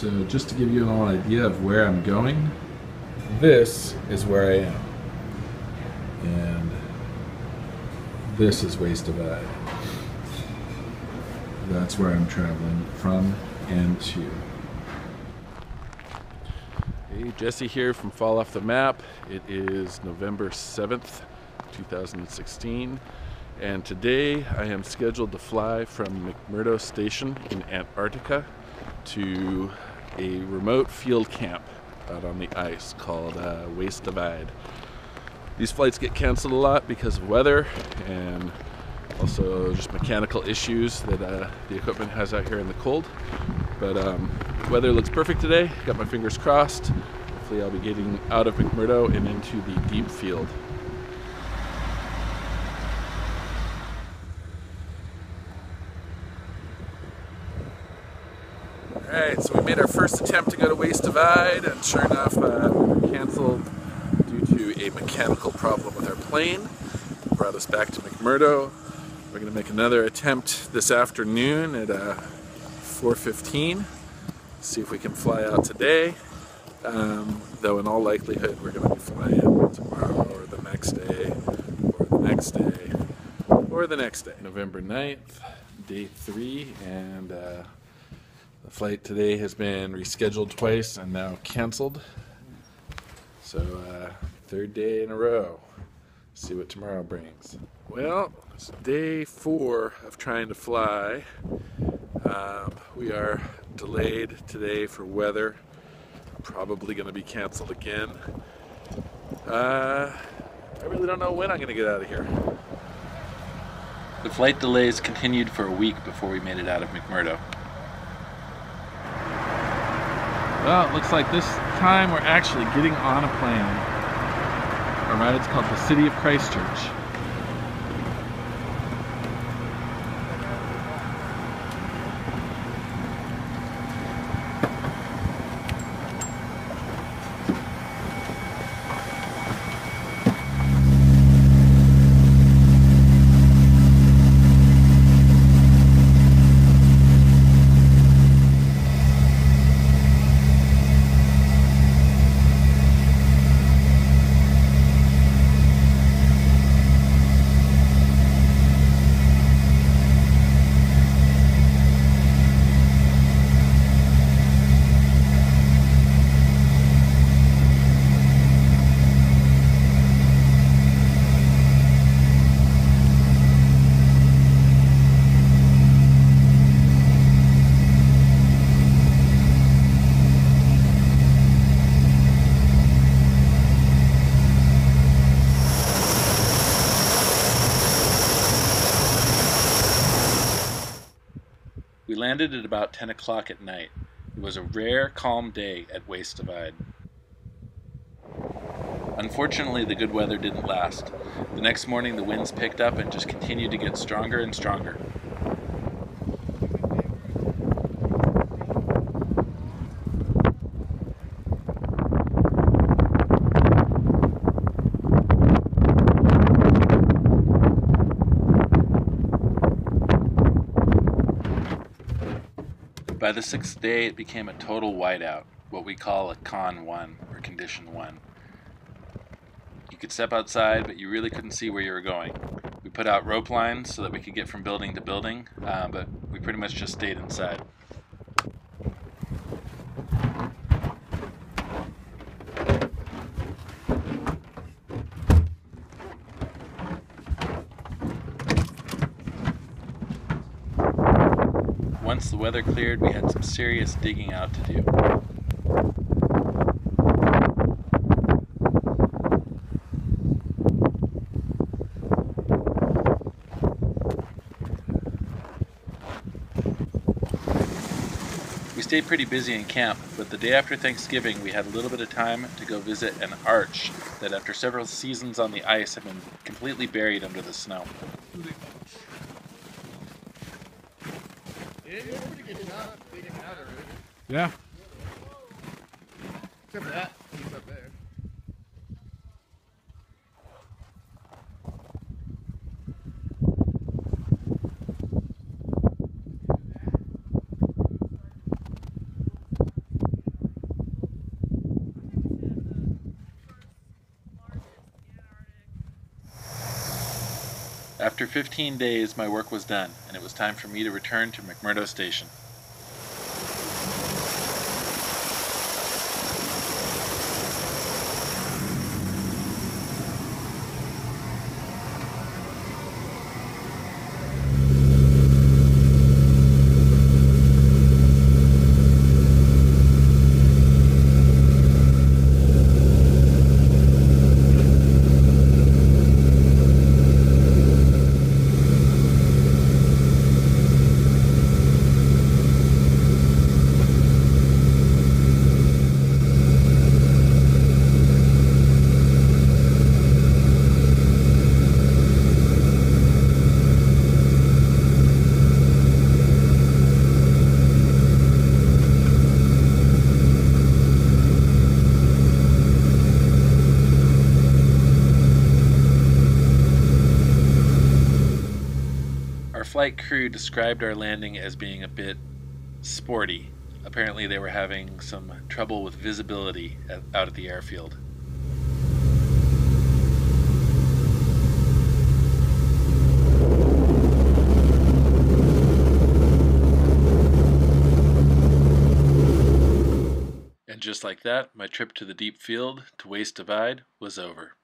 So just to give you an idea of where I'm going, this is where I am. And this is WAIS Divide. That's where I'm traveling from and to. Hey, Jesse here from Fall Off the Map. It is November 7th, 2016, and today I am scheduled to fly from McMurdo Station in Antarctica to a remote field camp out on the ice called uh, WAIS Divide. These flights get canceled a lot because of weather and also just mechanical issues that uh, the equipment has out here in the cold. But um, weather looks perfect today. Got my fingers crossed. Hopefully I'll be getting out of McMurdo and into the deep field. Alright, so we made our first attempt to go to WAIS Divide, and sure enough, uh, we were canceled due to a mechanical problem with our plane. It brought us back to McMurdo. We're going to make another attempt this afternoon at uh, 4.15. See if we can fly out today. Um, though in all likelihood we're going to be flying tomorrow or the next day or the next day or the next day. November 9th, day three, and uh, the flight today has been rescheduled twice and now canceled. So, uh, third day in a row. See what tomorrow brings. Well, it's day four of trying to fly. Um, we are delayed today for weather. Probably going to be canceled again. Uh, I really don't know when I'm going to get out of here. The flight delays continued for a week before we made it out of McMurdo. Well, it looks like this time we're actually getting on a plane. Our it's called the City of Christchurch. Landed at about 10 o'clock at night. It was a rare, calm day at WAIS Divide. Unfortunately, the good weather didn't last. The next morning, the winds picked up and just continued to get stronger and stronger. By the sixth day, it became a total whiteout, what we call a Con 1 or Condition 1. You could step outside, but you really couldn't see where you were going. We put out rope lines so that we could get from building to building, uh, but we pretty much just stayed inside. Once the weather cleared, we had some serious digging out to do. We stayed pretty busy in camp, but the day after Thanksgiving we had a little bit of time to go visit an arch that after several seasons on the ice had been completely buried under the snow. Yeah. Except for that, he's up there. After 15 days, my work was done, and it was time for me to return to McMurdo Station. Our flight crew described our landing as being a bit sporty. Apparently, they were having some trouble with visibility at, out at the airfield. And just like that, my trip to the deep field to WAIS Divide was over.